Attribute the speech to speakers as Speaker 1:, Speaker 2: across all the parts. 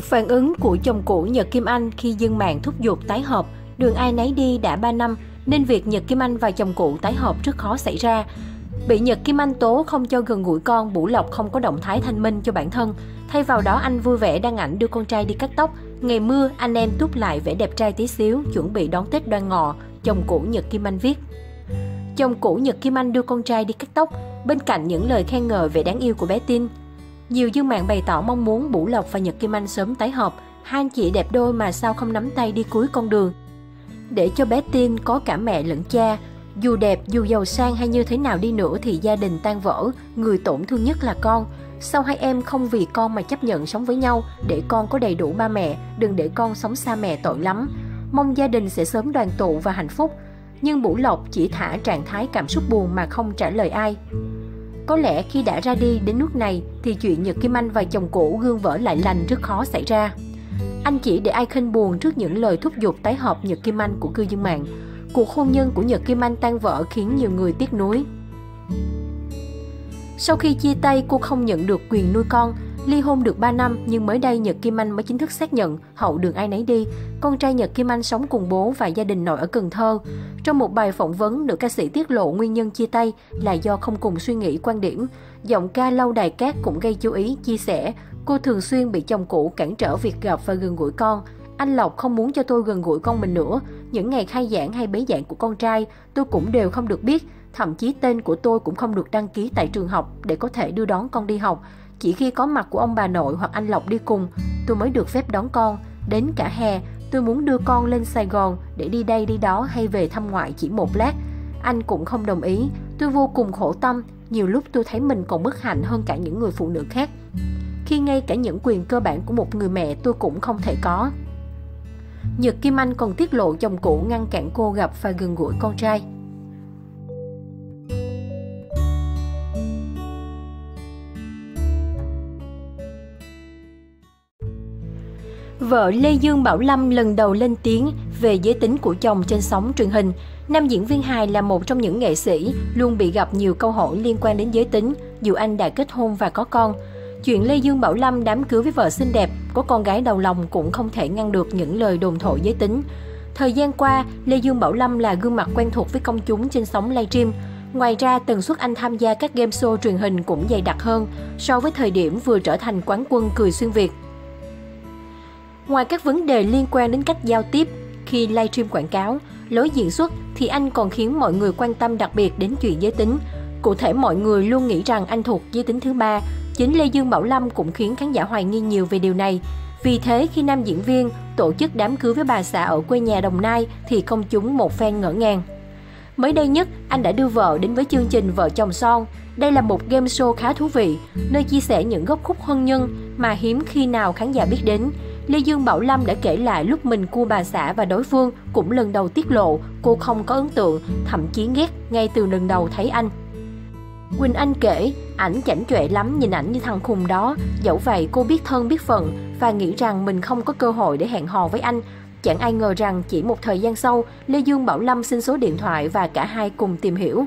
Speaker 1: Phản ứng của chồng cũ Nhật Kim Anh khi dân mạng thúc giục tái hợp, đường ai nấy đi đã 3 năm nên việc Nhật Kim Anh và chồng cũ tái hợp rất khó xảy ra. Bị Nhật Kim Anh tố không cho gần gũi con, Bủ Lộc không có động thái thanh minh cho bản thân. Thay vào đó anh vui vẻ đăng ảnh đưa con trai đi cắt tóc. Ngày mưa, anh em túc lại vẻ đẹp trai tí xíu, chuẩn bị đón Tết đoan ngọ, chồng cũ Nhật Kim Anh viết. Chồng cũ Nhật Kim Anh đưa con trai đi cắt tóc, bên cạnh những lời khen ngợi về đáng yêu của bé Tin. Nhiều dân mạng bày tỏ mong muốn Bủ Lộc và Nhật Kim Anh sớm tái hợp, hai anh chị đẹp đôi mà sao không nắm tay đi cuối con đường. Để cho bé Tin có cả mẹ lẫn cha, dù đẹp, dù giàu sang hay như thế nào đi nữa thì gia đình tan vỡ, người tổn thương nhất là con. Sao hai em không vì con mà chấp nhận sống với nhau để con có đầy đủ ba mẹ, đừng để con sống xa mẹ tội lắm. Mong gia đình sẽ sớm đoàn tụ và hạnh phúc. Nhưng Bủ Lộc chỉ thả trạng thái cảm xúc buồn mà không trả lời ai. Có lẽ khi đã ra đi đến nước này thì chuyện Nhật Kim Anh và chồng cũ gương vỡ lại lành rất khó xảy ra. Anh chỉ để ai khinh buồn trước những lời thúc giục tái hợp Nhật Kim Anh của cư dân mạng. Cuộc hôn nhân của Nhật Kim Anh tan vỡ khiến nhiều người tiếc nuối. Sau khi chia tay, cô không nhận được quyền nuôi con. Ly hôn được 3 năm nhưng mới đây Nhật Kim Anh mới chính thức xác nhận hậu đường ai nấy đi. Con trai Nhật Kim Anh sống cùng bố và gia đình nội ở Cần Thơ. Trong một bài phỏng vấn, nữ ca sĩ tiết lộ nguyên nhân chia tay là do không cùng suy nghĩ quan điểm. Giọng ca lâu đài cát cũng gây chú ý, chia sẻ cô thường xuyên bị chồng cũ cản trở việc gặp và gần gũi con. Anh Lộc không muốn cho tôi gần gũi con mình nữa. Những ngày khai giảng hay bế giảng của con trai, tôi cũng đều không được biết. Thậm chí tên của tôi cũng không được đăng ký tại trường học để có thể đưa đón con đi học. Chỉ khi có mặt của ông bà nội hoặc anh Lộc đi cùng, tôi mới được phép đón con. Đến cả hè, tôi muốn đưa con lên Sài Gòn để đi đây đi đó hay về thăm ngoại chỉ một lát. Anh cũng không đồng ý. Tôi vô cùng khổ tâm. Nhiều lúc tôi thấy mình còn bất hạnh hơn cả những người phụ nữ khác. Khi ngay cả những quyền cơ bản của một người mẹ tôi cũng không thể có. Nhật Kim Anh còn tiết lộ chồng cũ ngăn cản cô gặp và gần gũi con trai. Vợ Lê Dương Bảo Lâm lần đầu lên tiếng về giới tính của chồng trên sóng truyền hình. Nam diễn viên hài là một trong những nghệ sĩ luôn bị gặp nhiều câu hỏi liên quan đến giới tính, dù anh đã kết hôn và có con. Chuyện Lê Dương Bảo Lâm đám cưới với vợ xinh đẹp, có con gái đầu lòng cũng không thể ngăn được những lời đồn thổi giới tính. Thời gian qua, Lê Dương Bảo Lâm là gương mặt quen thuộc với công chúng trên sóng livestream. Ngoài ra, tần suất anh tham gia các game show truyền hình cũng dày đặc hơn so với thời điểm vừa trở thành quán quân cười xuyên Việt. Ngoài các vấn đề liên quan đến cách giao tiếp khi livestream quảng cáo, lối diễn xuất thì anh còn khiến mọi người quan tâm đặc biệt đến chuyện giới tính. Cụ thể mọi người luôn nghĩ rằng anh thuộc giới tính thứ ba. Chính Lê Dương Bảo Lâm cũng khiến khán giả hoài nghi nhiều về điều này. Vì thế khi nam diễn viên tổ chức đám cưới với bà xã ở quê nhà Đồng Nai thì công chúng một phen ngỡ ngàng. Mới đây nhất, anh đã đưa vợ đến với chương trình Vợ chồng son. Đây là một game show khá thú vị, nơi chia sẻ những góc khúc hôn nhân mà hiếm khi nào khán giả biết đến. Lê Dương Bảo Lâm đã kể lại lúc mình cua bà xã và đối phương cũng lần đầu tiết lộ cô không có ấn tượng, thậm chí ghét ngay từ lần đầu thấy anh. Quỳnh Anh kể, ảnh chảnh chọe lắm nhìn ảnh như thằng khùng đó, dẫu vậy cô biết thân biết phận và nghĩ rằng mình không có cơ hội để hẹn hò với anh. Chẳng ai ngờ rằng chỉ một thời gian sau, Lê Dương Bảo Lâm xin số điện thoại và cả hai cùng tìm hiểu.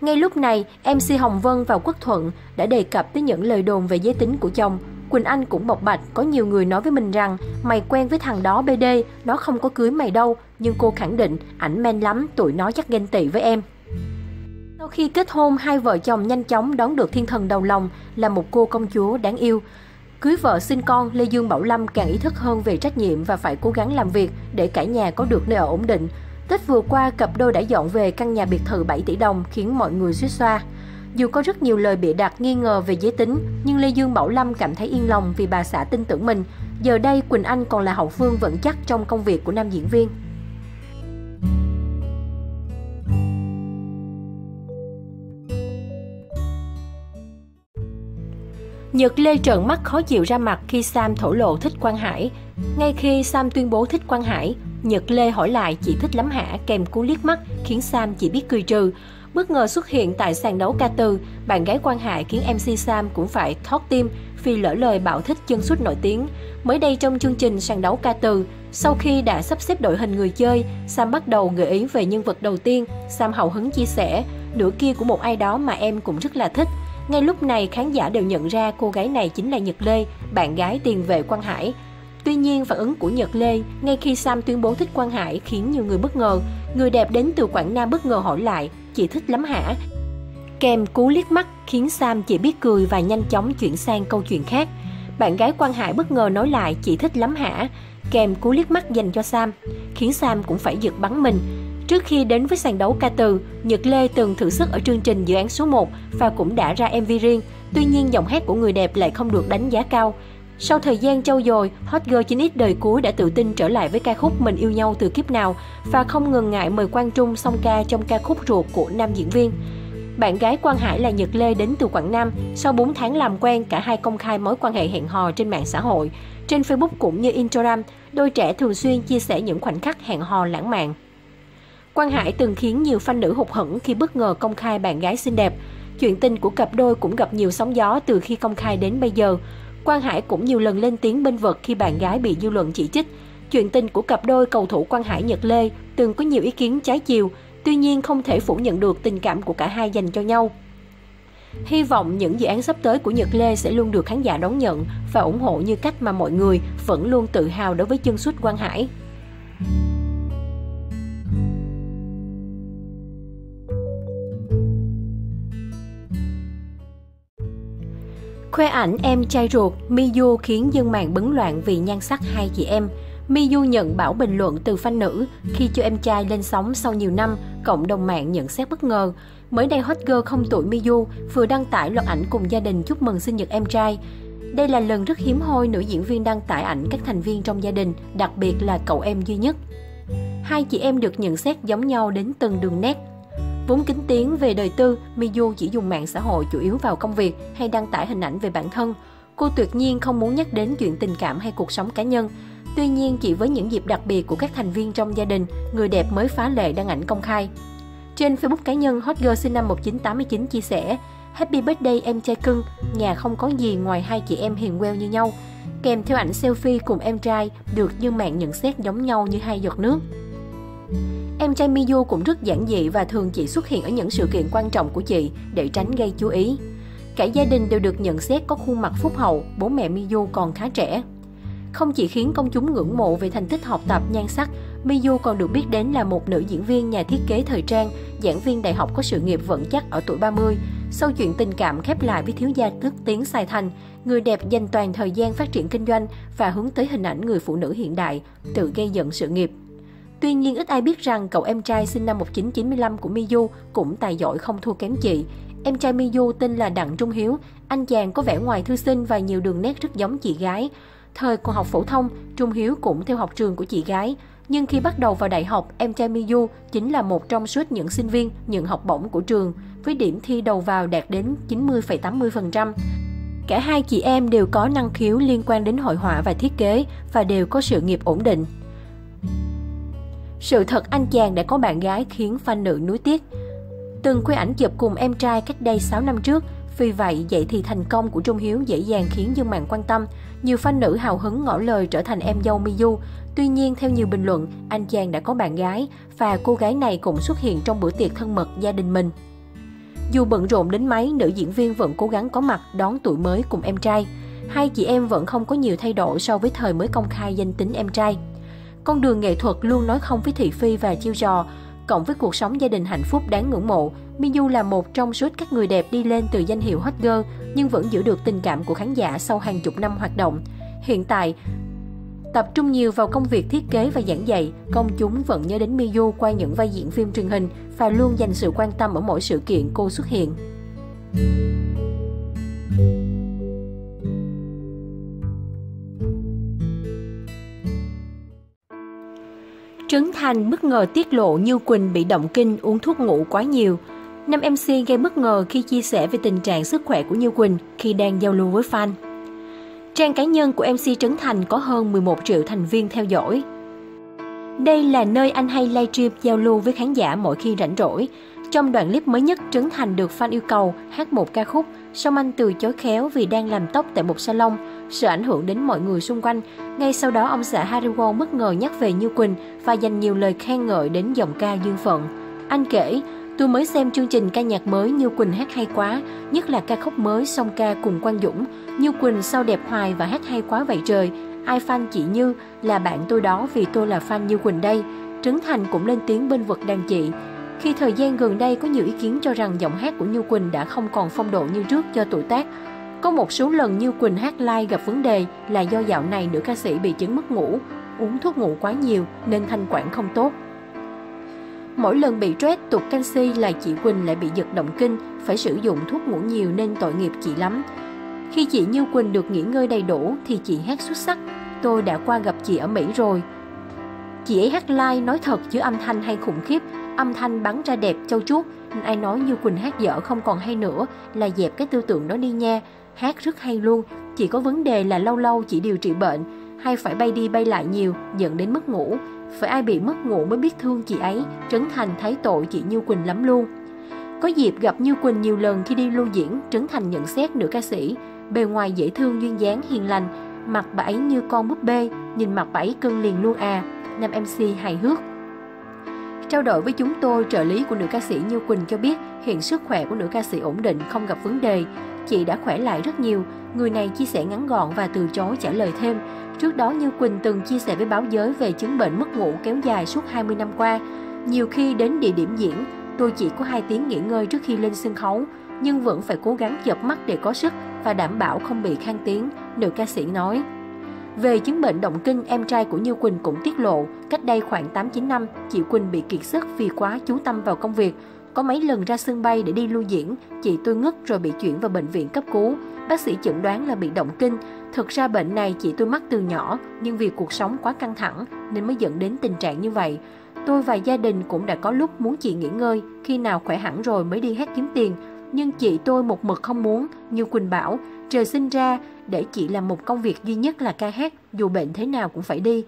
Speaker 1: Ngay lúc này, MC Hồng Vân và Quốc Thuận đã đề cập tới những lời đồn về giới tính của chồng. Quỳnh Anh cũng bộc bạch có nhiều người nói với mình rằng mày quen với thằng đó BD, nó không có cưới mày đâu, nhưng cô khẳng định ảnh men lắm, tụi nó chắc ghen tị với em. Sau khi kết hôn, hai vợ chồng nhanh chóng đón được thiên thần đầu lòng là một cô công chúa đáng yêu. Cưới vợ sinh con, Lê Dương Bảo Lâm càng ý thức hơn về trách nhiệm và phải cố gắng làm việc để cả nhà có được nơi ở ổn định. Tết vừa qua, cặp đôi đã dọn về căn nhà biệt thự 7 tỷ đồng khiến mọi người suýt xoa. Dù có rất nhiều lời bịa đặt nghi ngờ về giới tính, nhưng Lê Dương Bảo Lâm cảm thấy yên lòng vì bà xã tin tưởng mình. Giờ đây, Quỳnh Anh còn là hậu phương vững chắc trong công việc của nam diễn viên. Nhật Lê trợn mắt khó chịu ra mặt khi Sam thổ lộ thích Quang Hải. Ngay khi Sam tuyên bố thích Quang Hải, Nhật Lê hỏi lại chị thích lắm hả kèm cú liếc mắt khiến Sam chỉ biết cười trừ. Bất ngờ xuất hiện tại sàn đấu ca từ, bạn gái quan Hải khiến MC Sam cũng phải thoát tim vì lỡ lời bảo thích chân sút nổi tiếng. Mới đây trong chương trình sàn đấu ca từ, sau khi đã sắp xếp đội hình người chơi, Sam bắt đầu gợi ý về nhân vật đầu tiên. Sam hào hứng chia sẻ, nửa kia của một ai đó mà em cũng rất là thích. Ngay lúc này khán giả đều nhận ra cô gái này chính là Nhật Lê, bạn gái tiền vệ Quang Hải. Tuy nhiên, phản ứng của Nhật Lê ngay khi Sam tuyên bố thích Quang Hải khiến nhiều người bất ngờ. Người đẹp đến từ Quảng Nam bất ngờ hỏi lại, chị thích lắm hả? Kèm cú liếc mắt khiến Sam chỉ biết cười và nhanh chóng chuyển sang câu chuyện khác. Bạn gái Quang Hải bất ngờ nói lại chị thích lắm hả? Kèm cú liếc mắt dành cho Sam, khiến Sam cũng phải giật bắn mình. Trước khi đến với sàn đấu ca từ, Nhật Lê từng thử sức ở chương trình dự án số 1 và cũng đã ra MV riêng. Tuy nhiên giọng hát của người đẹp lại không được đánh giá cao. Sau thời gian trau dồi, Hot Girl 9X đời cuối đã tự tin trở lại với ca khúc Mình yêu nhau từ kiếp nào và không ngần ngại mời Quang Trung song ca trong ca khúc ruột của nam diễn viên. Bạn gái Quang Hải là Nhật Lê đến từ Quảng Nam. Sau 4 tháng làm quen, cả hai công khai mối quan hệ hẹn hò trên mạng xã hội. Trên Facebook cũng như Instagram, đôi trẻ thường xuyên chia sẻ những khoảnh khắc hẹn hò lãng mạn. Quang Hải từng khiến nhiều fan nữ hụt hẫng khi bất ngờ công khai bạn gái xinh đẹp. Chuyện tình của cặp đôi cũng gặp nhiều sóng gió từ khi công khai đến bây giờ. Quang Hải cũng nhiều lần lên tiếng bên vực khi bạn gái bị dư luận chỉ trích. Chuyện tình của cặp đôi cầu thủ Quang Hải Nhật Lê từng có nhiều ý kiến trái chiều, tuy nhiên không thể phủ nhận được tình cảm của cả hai dành cho nhau. Hy vọng những dự án sắp tới của Nhật Lê sẽ luôn được khán giả đón nhận và ủng hộ như cách mà mọi người vẫn luôn tự hào đối với chân sút Quang Hải. Khoe ảnh em trai ruột, Miyu khiến dân mạng bấn loạn vì nhan sắc hai chị em. Miyu nhận bảo bình luận từ fan nữ khi cho em trai lên sóng sau nhiều năm, cộng đồng mạng nhận xét bất ngờ. Mới đây hot girl không tuổi Miyu vừa đăng tải loạt ảnh cùng gia đình chúc mừng sinh nhật em trai. Đây là lần rất hiếm hoi nữ diễn viên đăng tải ảnh các thành viên trong gia đình, đặc biệt là cậu em duy nhất. Hai chị em được nhận xét giống nhau đến từng đường nét, Vốn kính tiếng về đời tư, Miyu chỉ dùng mạng xã hội chủ yếu vào công việc hay đăng tải hình ảnh về bản thân. Cô tuyệt nhiên không muốn nhắc đến chuyện tình cảm hay cuộc sống cá nhân. Tuy nhiên, chỉ với những dịp đặc biệt của các thành viên trong gia đình, người đẹp mới phá lệ đăng ảnh công khai. Trên Facebook cá nhân, Hot Girl sinh năm 1989 chia sẻ, Happy birthday em trai cưng, nhà không có gì ngoài hai chị em hiền queo như nhau. Kèm theo ảnh selfie cùng em trai được dân mạng nhận xét giống nhau như hai giọt nước. Em trai Miyu cũng rất giản dị và thường chỉ xuất hiện ở những sự kiện quan trọng của chị để tránh gây chú ý. Cả gia đình đều được nhận xét có khuôn mặt phúc hậu, bố mẹ Miyu còn khá trẻ. Không chỉ khiến công chúng ngưỡng mộ về thành tích học tập nhan sắc, Miyu còn được biết đến là một nữ diễn viên nhà thiết kế thời trang, giảng viên đại học có sự nghiệp vững chắc ở tuổi 30. Sau chuyện tình cảm khép lại với thiếu gia tức tiếng Sai Thành, người đẹp dành toàn thời gian phát triển kinh doanh và hướng tới hình ảnh người phụ nữ hiện đại, tự gây dựng sự nghiệp. Tuy nhiên ít ai biết rằng cậu em trai sinh năm 1995 của Miyu cũng tài giỏi không thua kém chị. Em trai Miyu tên là Đặng Trung Hiếu, anh chàng có vẻ ngoài thư sinh và nhiều đường nét rất giống chị gái. Thời còn học phổ thông, Trung Hiếu cũng theo học trường của chị gái. Nhưng khi bắt đầu vào đại học, em trai Miyu chính là một trong suốt những sinh viên nhận học bổng của trường, với điểm thi đầu vào đạt đến 90,80%. Cả hai chị em đều có năng khiếu liên quan đến hội họa và thiết kế và đều có sự nghiệp ổn định. Sự thật anh chàng đã có bạn gái khiến fan nữ nuối tiếc. Từng khoe ảnh chụp cùng em trai cách đây 6 năm trước, vì vậy dậy thì thành công của Trung Hiếu dễ dàng khiến dân mạng quan tâm. Nhiều fan nữ hào hứng ngỏ lời trở thành em dâu Miu. Tuy nhiên, theo nhiều bình luận, anh chàng đã có bạn gái và cô gái này cũng xuất hiện trong bữa tiệc thân mật gia đình mình. Dù bận rộn đến mấy, nữ diễn viên vẫn cố gắng có mặt đón tuổi mới cùng em trai. Hai chị em vẫn không có nhiều thay đổi so với thời mới công khai danh tính em trai. Con đường nghệ thuật luôn nói không với thị phi và chiêu trò, cộng với cuộc sống gia đình hạnh phúc đáng ngưỡng mộ, Miyu là một trong số các người đẹp đi lên từ danh hiệu hot girl nhưng vẫn giữ được tình cảm của khán giả sau hàng chục năm hoạt động. Hiện tại, tập trung nhiều vào công việc thiết kế và giảng dạy, công chúng vẫn nhớ đến Miyu qua những vai diễn phim truyền hình và luôn dành sự quan tâm ở mỗi sự kiện cô xuất hiện. Trấn Thành bất ngờ tiết lộ Như Quỳnh bị động kinh uống thuốc ngủ quá nhiều. Nam MC gây bất ngờ khi chia sẻ về tình trạng sức khỏe của Như Quỳnh khi đang giao lưu với fan. Trang cá nhân của MC Trấn Thành có hơn 11 triệu thành viên theo dõi. Đây là nơi anh hay livestream giao lưu với khán giả mỗi khi rảnh rỗi. Trong đoạn clip mới nhất, Trấn Thành được fan yêu cầu hát một ca khúc, song anh từ chối khéo vì đang làm tóc tại một salon, sợ ảnh hưởng đến mọi người xung quanh. Ngay sau đó, ông xã Harry Won bất ngờ nhắc về Như Quỳnh và dành nhiều lời khen ngợi đến giọng ca duyên phận. Anh kể, Tôi mới xem chương trình ca nhạc mới Như Quỳnh hát hay quá, nhất là ca khúc mới song ca cùng Quang Dũng. Như Quỳnh sao đẹp hoài và hát hay quá vậy trời. ai fan chị Như là bạn tôi đó vì tôi là fan Như Quỳnh đây. Trấn Thành cũng lên tiếng bên vực đàn chị. Khi thời gian gần đây có nhiều ý kiến cho rằng giọng hát của Như Quỳnh đã không còn phong độ như trước do tuổi tác. Có một số lần Như Quỳnh hát live gặp vấn đề là do dạo này nữ ca sĩ bị chứng mất ngủ, uống thuốc ngủ quá nhiều nên thanh quản không tốt. Mỗi lần bị stress tụt canxi là chị Quỳnh lại bị giật động kinh, phải sử dụng thuốc ngủ nhiều nên tội nghiệp chị lắm. Khi chị Như Quỳnh được nghỉ ngơi đầy đủ thì chị hát xuất sắc. Tôi đã qua gặp chị ở Mỹ rồi. Chị ấy hát live nói thật chứ âm thanh hay khủng khiếp, âm thanh bắn ra đẹp châu chuốt. Ai nói Như Quỳnh hát dở không còn hay nữa là dẹp cái tư tưởng đó đi nha. Hát rất hay luôn, chỉ có vấn đề là lâu lâu chị điều trị bệnh hay phải bay đi bay lại nhiều dẫn đến mất ngủ. Phải ai bị mất ngủ mới biết thương chị ấy, Trấn Thành thấy tội chị Như Quỳnh lắm luôn. Có dịp gặp Như Quỳnh nhiều lần khi đi lưu diễn, Trấn Thành nhận xét nữ ca sĩ, bề ngoài dễ thương duyên dáng hiền lành, mặt bà ấy như con búp bê, nhìn mặt bà ấy cưng liền luôn à, nam MC hài hước. Trao đổi với chúng tôi, trợ lý của nữ ca sĩ Như Quỳnh cho biết hiện sức khỏe của nữ ca sĩ ổn định, không gặp vấn đề. Chị đã khỏe lại rất nhiều, người này chia sẻ ngắn gọn và từ chối trả lời thêm. Trước đó Như Quỳnh từng chia sẻ với báo giới về chứng bệnh mất ngủ kéo dài suốt 20 năm qua. Nhiều khi đến địa điểm diễn, tôi chỉ có 2 tiếng nghỉ ngơi trước khi lên sân khấu, nhưng vẫn phải cố gắng dập mắt để có sức và đảm bảo không bị khan tiếng, nữ ca sĩ nói. Về chứng bệnh động kinh, em trai của Như Quỳnh cũng tiết lộ, cách đây khoảng 8-9 năm, chị Quỳnh bị kiệt sức vì quá chú tâm vào công việc. Có mấy lần ra sân bay để đi lưu diễn, chị tôi ngất rồi bị chuyển vào bệnh viện cấp cứu. Bác sĩ chẩn đoán là bị động kinh. Thực ra bệnh này chị tôi mắc từ nhỏ, nhưng vì cuộc sống quá căng thẳng nên mới dẫn đến tình trạng như vậy. Tôi và gia đình cũng đã có lúc muốn chị nghỉ ngơi, khi nào khỏe hẳn rồi mới đi hát kiếm tiền. Nhưng chị tôi một mực không muốn, như Quỳnh bảo, trời sinh ra để chị làm một công việc duy nhất là ca hát, dù bệnh thế nào cũng phải đi.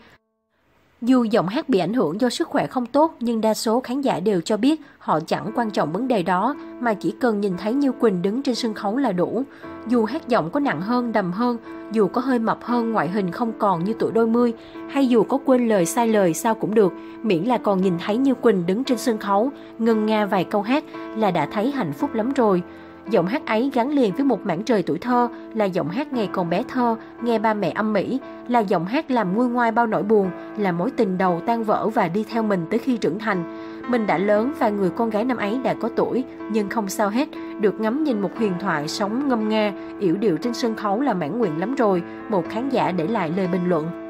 Speaker 1: Dù giọng hát bị ảnh hưởng do sức khỏe không tốt, nhưng đa số khán giả đều cho biết họ chẳng quan trọng vấn đề đó, mà chỉ cần nhìn thấy Như Quỳnh đứng trên sân khấu là đủ. Dù hát giọng có nặng hơn, đầm hơn, dù có hơi mập hơn, ngoại hình không còn như tuổi đôi mươi, hay dù có quên lời sai lời sao cũng được, miễn là còn nhìn thấy Như Quỳnh đứng trên sân khấu, ngân nga vài câu hát là đã thấy hạnh phúc lắm rồi. Giọng hát ấy gắn liền với một mảng trời tuổi thơ, là giọng hát ngày còn bé thơ, nghe ba mẹ âm mỹ, là giọng hát làm nguôi ngoai bao nỗi buồn, là mối tình đầu tan vỡ và đi theo mình tới khi trưởng thành. Mình đã lớn và người con gái năm ấy đã có tuổi, nhưng không sao hết, được ngắm nhìn một huyền thoại sống ngâm nga, yểu điệu trên sân khấu là mãn nguyện lắm rồi, một khán giả để lại lời bình luận.